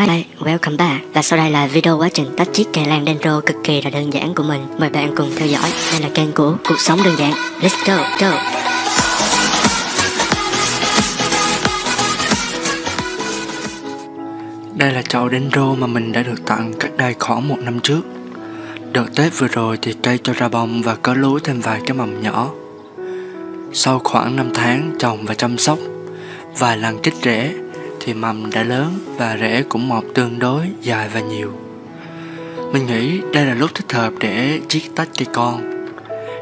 Hi, welcome back. Và sau đây là video quá trình tách chiếc cây lan dendro cực kỳ là đơn giản của mình. Mời bạn cùng theo dõi. Đây là kênh của Cuộc Sống Đơn Giản. Let's go, go. Đây là chậu dendro mà mình đã được tặng cách đây khoảng một năm trước. Đợt Tết vừa rồi thì cây cho ra bông và có lúa thêm vài cái mầm nhỏ. Sau khoảng 5 tháng trồng và chăm sóc Vài lần trích rễ thì mầm đã lớn và rễ cũng mọc tương đối dài và nhiều. Mình nghĩ đây là lúc thích hợp để chiết tách cây con,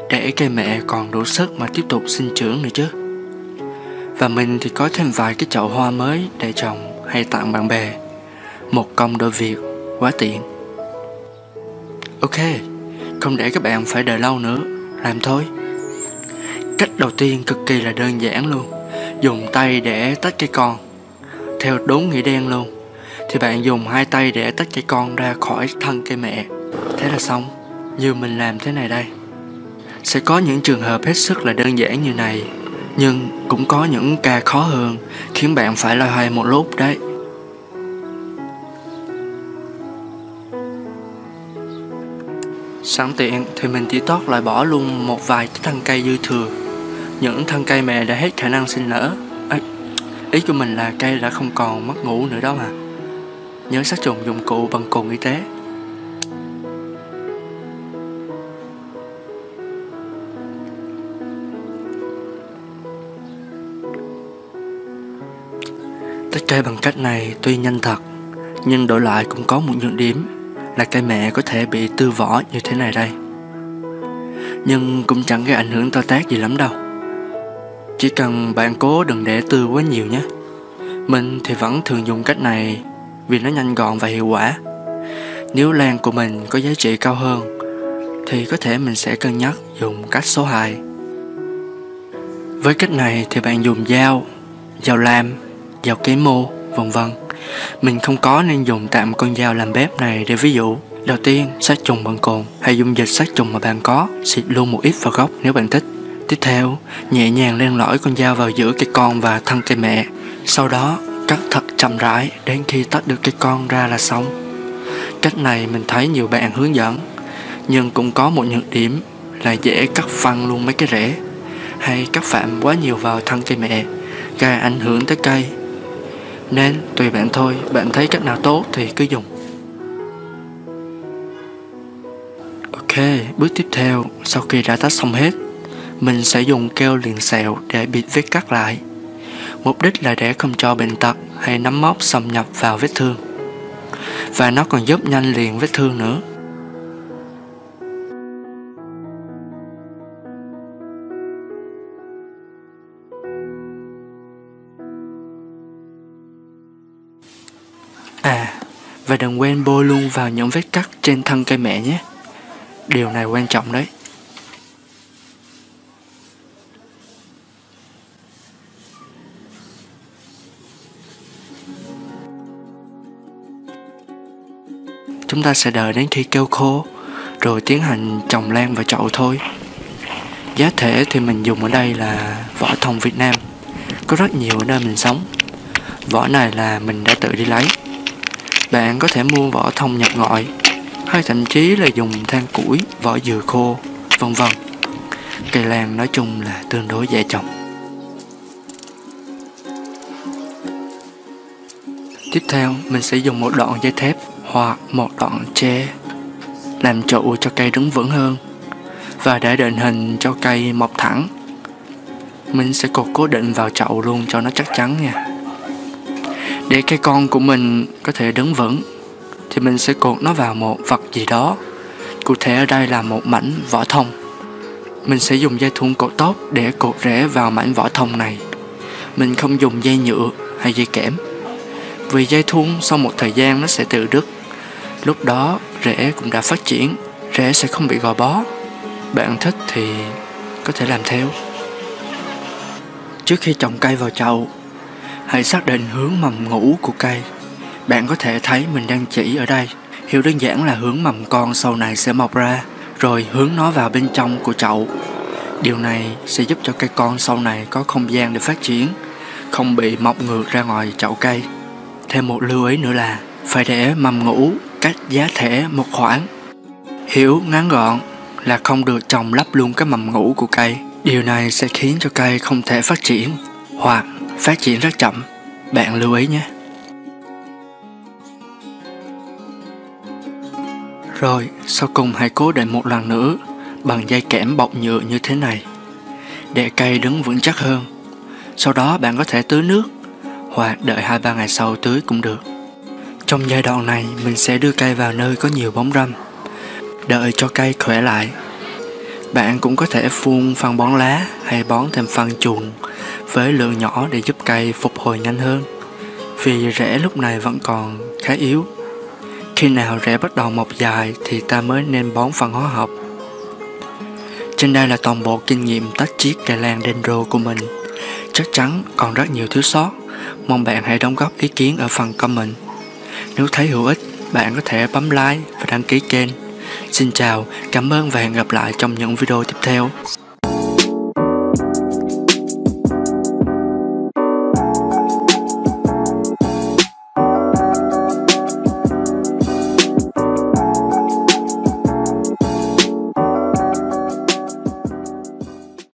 để cây mẹ còn đủ sức mà tiếp tục sinh trưởng nữa chứ. Và mình thì có thêm vài cái chậu hoa mới để trồng hay tặng bạn bè. Một công đôi việc, quá tiện. Ok, không để các bạn phải đợi lâu nữa, làm thôi. Cách đầu tiên cực kỳ là đơn giản luôn, dùng tay để tách cây con theo đúng nghĩa đen luôn. Thì bạn dùng hai tay để tách cây con ra khỏi thân cây mẹ. Thế là xong. Như mình làm thế này đây. Sẽ có những trường hợp hết sức là đơn giản như này, nhưng cũng có những ca khó hơn, khiến bạn phải loay hoay một lúc đấy. Sẵn tiện thì mình chỉ tót loại bỏ luôn một vài cái thân cây dư thừa. Những thân cây mẹ đã hết khả năng sinh nở. Ý của mình là cây đã không còn mất ngủ nữa đó mà. Nhớ sát trùng dụng cụ bằng cồn y tế. Tách cây bằng cách này tuy nhanh thật, Nhưng đổi lại cũng có một nhược điểm Là cây mẹ có thể bị tư vỏ như thế này đây. Nhưng cũng chẳng gây ảnh hưởng to tác gì lắm đâu chỉ cần bạn cố đừng để tư quá nhiều nhé. Mình thì vẫn thường dùng cách này Vì nó nhanh gọn và hiệu quả. Nếu lan của mình có giá trị cao hơn Thì có thể mình sẽ cân nhắc dùng cách số 2 Với cách này thì bạn dùng dao, dao lam, dao kế mô, vân vân. Mình không có nên dùng tạm con dao làm bếp này để ví dụ. Đầu tiên, sát trùng bằng cồn hay dung dịch sát trùng mà bạn có Xịt luôn một ít vào góc nếu bạn thích. Tiếp theo, nhẹ nhàng len lỏi con dao vào giữa cây con và thân cây mẹ. Sau đó, cắt thật chậm rãi đến khi tách được cây con ra là xong. Cách này mình thấy nhiều bạn hướng dẫn, nhưng cũng có một nhược điểm là dễ cắt phăng luôn mấy cái rễ hay cắt phạm quá nhiều vào thân cây mẹ, gây ảnh hưởng tới cây. Nên tùy bạn thôi, bạn thấy cách nào tốt thì cứ dùng. Ok, bước tiếp theo, sau khi đã tách xong hết, mình sẽ dùng keo liền sẹo để bịt vết cắt lại. Mục đích là để không cho bệnh tật hay nấm mốc xâm nhập vào vết thương. Và nó còn giúp nhanh liền vết thương nữa. À, và đừng quên bôi luôn vào những vết cắt trên thân cây mẹ nhé. Điều này quan trọng đấy. Chúng ta sẽ đợi đến khi kêu khô Rồi tiến hành trồng lan vào chậu thôi. Giá thể thì mình dùng ở đây là vỏ thông Việt Nam. Có rất nhiều ở nơi mình sống. Vỏ này là mình đã tự đi lấy. Bạn có thể mua vỏ thông nhập ngoại Hay thậm chí là dùng than củi, vỏ dừa khô, vân vân. Cây lan nói chung là tương đối dễ trồng. Tiếp theo, mình sẽ dùng một đoạn dây thép hoặc một đoạn tre làm trụ cho cây đứng vững hơn và để định hình cho cây mọc thẳng. Mình sẽ cột cố định vào chậu luôn cho nó chắc chắn nha. Để cây con của mình có thể đứng vững, thì mình sẽ cột nó vào một vật gì đó. Cụ thể ở đây là một mảnh vỏ thông. Mình sẽ dùng dây thun cột tốt để cột rễ vào mảnh vỏ thông này. Mình không dùng dây nhựa hay dây kẽm, vì dây thun sau một thời gian nó sẽ tự đứt. Lúc đó, rễ cũng đã phát triển. Rễ sẽ không bị gò bó. Bạn thích thì có thể làm theo. Trước khi trồng cây vào chậu, Hãy xác định hướng mầm ngủ của cây. Bạn có thể thấy mình đang chỉ ở đây. Hiểu đơn giản là hướng mầm con sau này sẽ mọc ra, Rồi hướng nó vào bên trong của chậu. Điều này sẽ giúp cho cây con sau này có không gian để phát triển, Không bị mọc ngược ra ngoài chậu cây. Thêm một lưu ý nữa là phải để mầm ngủ cách giá thể một khoảng. Hiểu ngắn gọn là không được trồng lắp luôn cái mầm ngủ của cây. Điều này sẽ khiến cho cây không thể phát triển hoặc phát triển rất chậm. Bạn lưu ý nhé. Rồi, sau cùng hãy cố định một lần nữa bằng dây kẽm bọc nhựa như thế này để cây đứng vững chắc hơn. Sau đó bạn có thể tưới nước hoặc đợi 2-3 ngày sau tưới cũng được. Trong giai đoạn này, mình sẽ đưa cây vào nơi có nhiều bóng râm, đợi cho cây khỏe lại. Bạn cũng có thể phun phân bón lá hay bón thêm phân chuồng với lượng nhỏ để giúp cây phục hồi nhanh hơn. Vì rễ lúc này vẫn còn khá yếu. Khi nào rễ bắt đầu mọc dài thì ta mới nên bón phân hóa học. Trên đây là toàn bộ kinh nghiệm tách chiết cây lan dendro của mình. Chắc chắn còn rất nhiều thiếu sót. Mong bạn hãy đóng góp ý kiến ở phần comment. Nếu thấy hữu ích, bạn có thể bấm like và đăng ký kênh. Xin chào, cảm ơn và hẹn gặp lại trong những video tiếp theo.